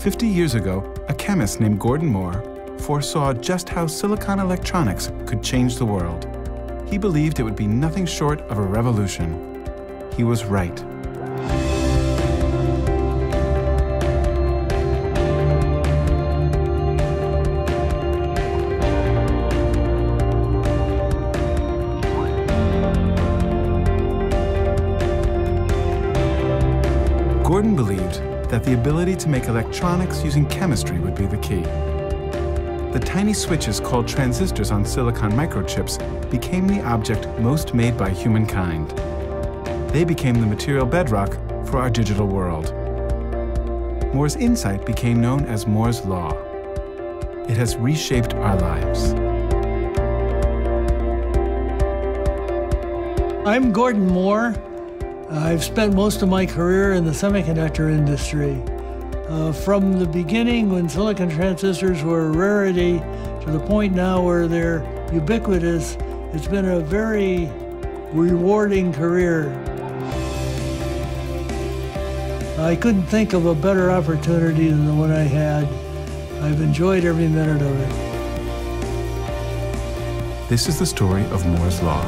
50 years ago, a chemist named Gordon Moore foresaw just how silicon electronics could change the world. He believed it would be nothing short of a revolution. He was right. Gordon believed that the ability to make electronics using chemistry would be the key. The tiny switches called transistors on silicon microchips became the object most made by humankind. They became the material bedrock for our digital world. Moore's insight became known as Moore's Law. It has reshaped our lives. I'm Gordon Moore. I've spent most of my career in the semiconductor industry. Uh, from the beginning, when silicon transistors were a rarity, to the point now where they're ubiquitous, it's been a very rewarding career. I couldn't think of a better opportunity than the one I had. I've enjoyed every minute of it. This is the story of Moore's Law.